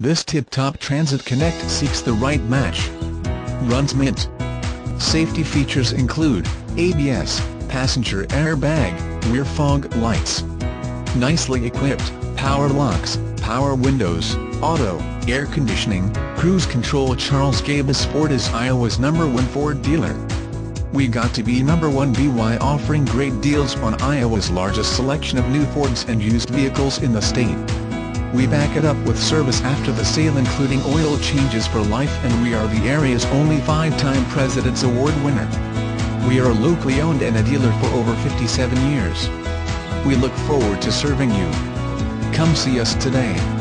This tip-top Transit Connect seeks the right match. Runs mint. Safety features include, ABS, passenger airbag, rear fog lights. Nicely equipped, power locks, power windows, auto, air conditioning, cruise control Charles Gabus Ford is Iowa's number one Ford dealer. We got to be number one BY offering great deals on Iowa's largest selection of new Fords and used vehicles in the state. We back it up with service after the sale including oil changes for life and we are the area's only five-time President's Award winner. We are locally owned and a dealer for over 57 years. We look forward to serving you. Come see us today.